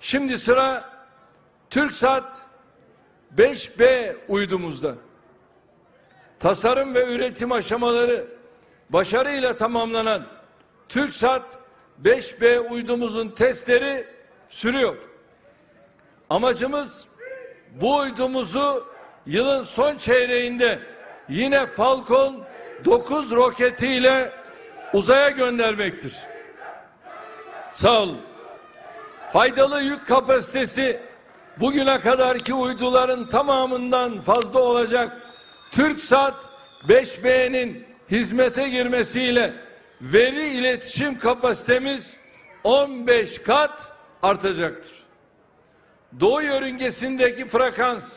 Şimdi sıra TürkSat 5B uydumuzda. Tasarım ve üretim aşamaları başarıyla tamamlanan TürkSat 5B uydumuzun testleri sürüyor. Amacımız bu uydumuzu yılın son çeyreğinde yine Falcon 9 roketiyle uzaya göndermektir. Sağ olun. Faydalı yük kapasitesi bugüne kadarki uyduların tamamından fazla olacak TürkSat 5B'nin hizmete girmesiyle veri iletişim kapasitemiz 15 kat artacaktır. Doğu yörüngesindeki frekans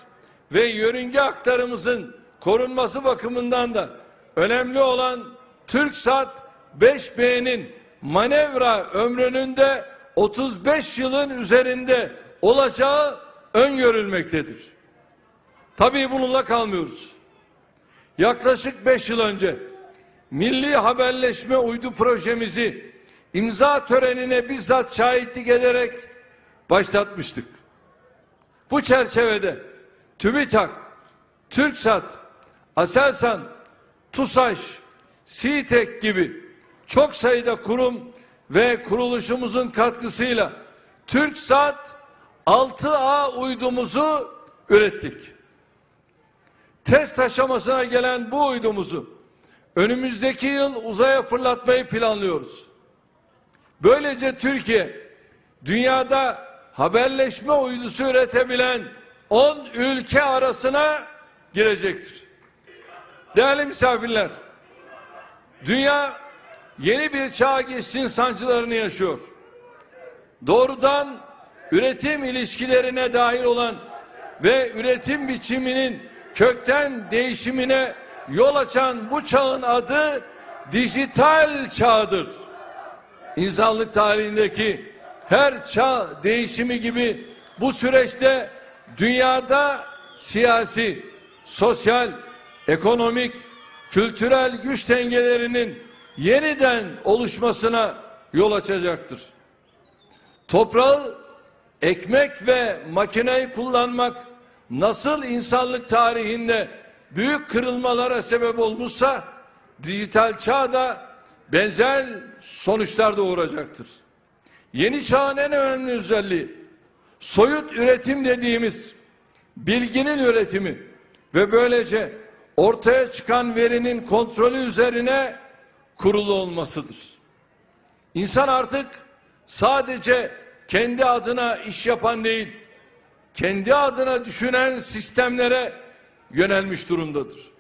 ve yörünge aktarımızın korunması bakımından da önemli olan TürkSat 5B'nin manevra ömrünün de 35 yılın üzerinde olacağı öngörülmektedir. Tabii bununla kalmıyoruz. Yaklaşık 5 yıl önce Milli Haberleşme Uydu projemizi imza törenine bizzat şahitlik ederek başlatmıştık. Bu çerçevede TÜBİTAK, TürkSat, Aselsan, TUSAŞ, SİTEK gibi çok sayıda kurum ve kuruluşumuzun katkısıyla TürkSat 6A uydumuzu ürettik. Test aşamasına gelen bu uydumuzu önümüzdeki yıl uzaya fırlatmayı planlıyoruz. Böylece Türkiye dünyada haberleşme uydusu üretebilen 10 ülke arasına girecektir. Değerli misafirler, dünya yeni bir çağ geçişin sancılarını yaşıyor. Doğrudan üretim ilişkilerine dahil olan ve üretim biçiminin kökten değişimine yol açan bu çağın adı dijital çağdır. İnsanlık tarihindeki her çağ değişimi gibi bu süreçte dünyada siyasi, sosyal, ekonomik, kültürel güç dengelerinin yeniden oluşmasına yol açacaktır. Toprağı, ekmek ve makineyi kullanmak nasıl insanlık tarihinde büyük kırılmalara sebep olmuşsa dijital çağda benzer sonuçlar doğuracaktır. Yeni çağın en önemli özelliği soyut üretim dediğimiz bilginin üretimi ve böylece ortaya çıkan verinin kontrolü üzerine kurulu olmasıdır. İnsan artık sadece kendi adına iş yapan değil, kendi adına düşünen sistemlere yönelmiş durumdadır.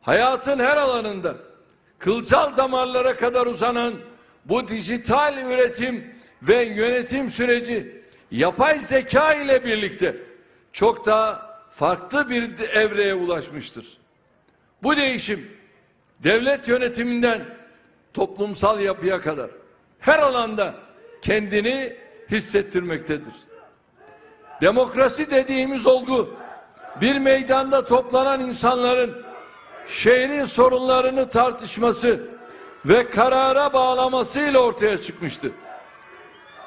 Hayatın her alanında kılcal damarlara kadar uzanan bu dijital üretim ve yönetim süreci yapay zeka ile birlikte çok daha farklı bir evreye ulaşmıştır. Bu değişim devlet yönetiminden toplumsal yapıya kadar her alanda kendini hissettirmektedir. Demokrasi dediğimiz olgu bir meydanda toplanan insanların şehrin sorunlarını tartışması ve karara bağlamasıyla ortaya çıkmıştı.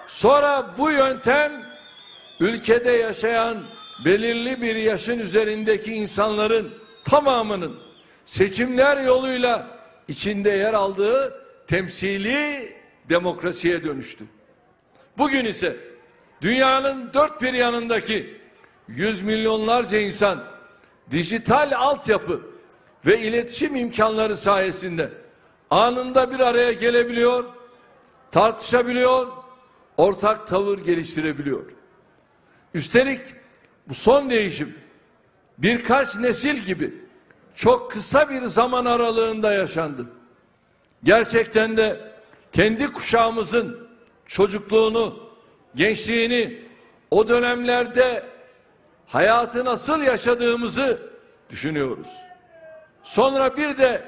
Sonra bu yöntem ülkede yaşayan belirli bir yaşın üzerindeki insanların tamamının seçimler yoluyla içinde yer aldığı temsili demokrasiye dönüştü. Bugün ise dünyanın dört bir yanındaki yüz milyonlarca insan dijital altyapı ve iletişim imkanları sayesinde anında bir araya gelebiliyor, tartışabiliyor, ortak tavır geliştirebiliyor. Üstelik bu son değişim birkaç nesil gibi çok kısa bir zaman aralığında yaşandı. Gerçekten de kendi kuşağımızın çocukluğunu, gençliğini o dönemlerde hayatı nasıl yaşadığımızı düşünüyoruz. Sonra bir de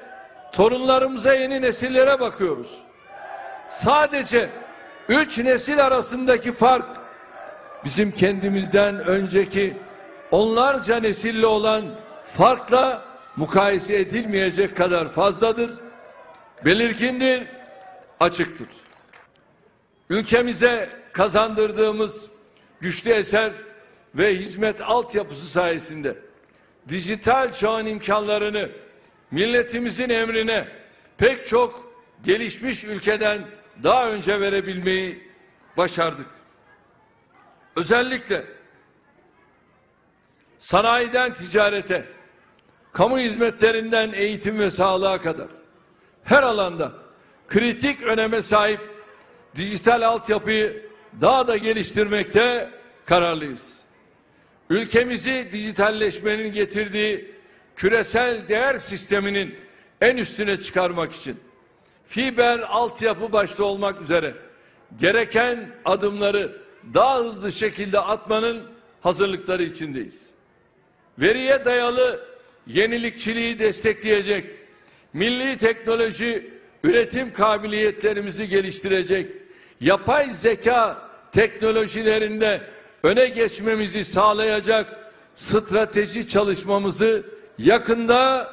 torunlarımıza yeni nesillere bakıyoruz. Sadece üç nesil arasındaki fark bizim kendimizden önceki onlarca nesille olan farkla mukayese edilmeyecek kadar fazladır, belirgindir, açıktır. Ülkemize kazandırdığımız güçlü eser ve hizmet altyapısı sayesinde dijital çağın imkanlarını milletimizin emrine pek çok gelişmiş ülkeden daha önce verebilmeyi başardık. Özellikle sanayiden ticarete, kamu hizmetlerinden eğitim ve sağlığa kadar her alanda kritik öneme sahip dijital altyapıyı daha da geliştirmekte kararlıyız. Ülkemizi dijitalleşmenin getirdiği küresel değer sisteminin en üstüne çıkarmak için fiber altyapı başta olmak üzere gereken adımları daha hızlı şekilde atmanın hazırlıkları içindeyiz. Veriye dayalı yenilikçiliği destekleyecek, milli teknoloji üretim kabiliyetlerimizi geliştirecek, yapay zeka teknolojilerinde öne geçmemizi sağlayacak strateji çalışmamızı yakında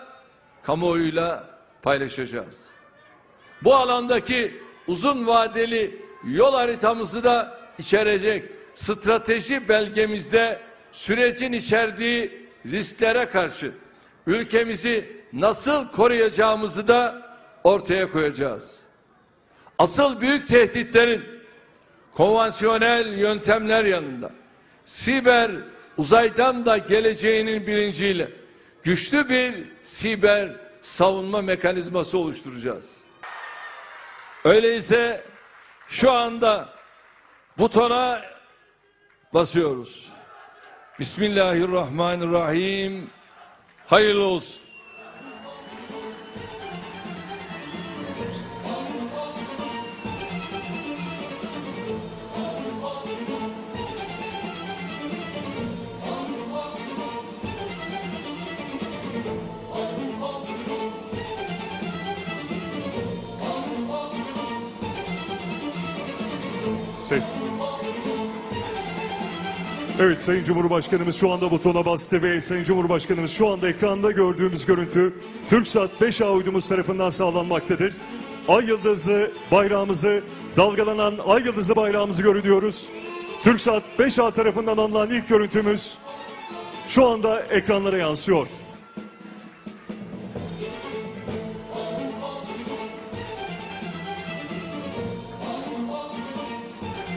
kamuoyuyla paylaşacağız. Bu alandaki uzun vadeli yol haritamızı da içerecek. Strateji belgemizde sürecin içerdiği risklere karşı ülkemizi nasıl koruyacağımızı da ortaya koyacağız. Asıl büyük tehditlerin konvansiyonel yöntemler yanında siber uzaydan da geleceğinin bilinciyle güçlü bir siber savunma mekanizması oluşturacağız. Öyleyse şu anda butona basıyoruz. Bismillahirrahmanirrahim. Hayırlı olsun. Ses. Evet Sayın Cumhurbaşkanımız şu anda butona bastı ve Sayın Cumhurbaşkanımız şu anda ekranda gördüğümüz görüntü TürkSat 5A uydumuz tarafından sağlanmaktadır. Ay yıldızlı bayrağımızı dalgalanan ay yıldızlı bayrağımızı görüyoruz. TürkSat 5A tarafından alınan ilk görüntümüz şu anda ekranlara yansıyor.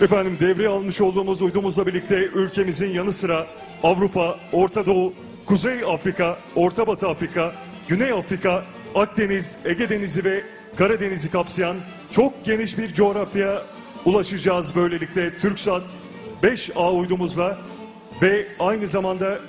Efendim devreye almış olduğumuz uydumuzla birlikte ülkemizin yanı sıra Avrupa, Orta Doğu, Kuzey Afrika, Orta Batı Afrika, Güney Afrika, Akdeniz, Ege Denizi ve Karadeniz'i kapsayan çok geniş bir coğrafya ulaşacağız böylelikle. TürkSat 5A uydumuzla ve aynı zamanda